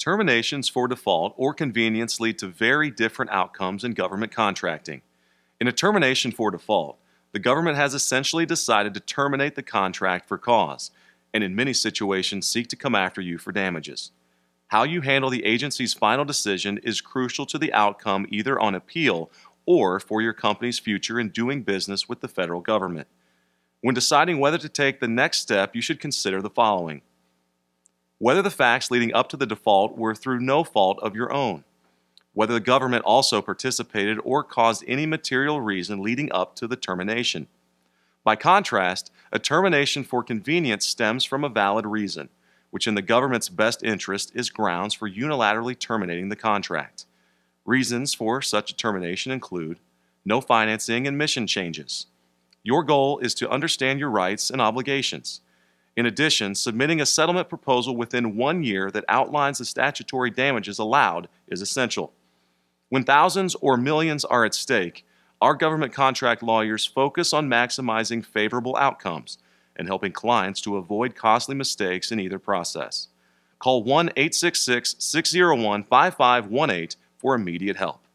Terminations for default or convenience lead to very different outcomes in government contracting. In a termination for default, the government has essentially decided to terminate the contract for cause, and in many situations seek to come after you for damages. How you handle the agency's final decision is crucial to the outcome either on appeal or for your company's future in doing business with the federal government. When deciding whether to take the next step, you should consider the following whether the facts leading up to the default were through no fault of your own, whether the government also participated or caused any material reason leading up to the termination. By contrast, a termination for convenience stems from a valid reason, which in the government's best interest is grounds for unilaterally terminating the contract. Reasons for such a termination include no financing and mission changes. Your goal is to understand your rights and obligations in addition, submitting a settlement proposal within one year that outlines the statutory damages allowed is essential. When thousands or millions are at stake, our government contract lawyers focus on maximizing favorable outcomes and helping clients to avoid costly mistakes in either process. Call 1 866 601 5518 for immediate help.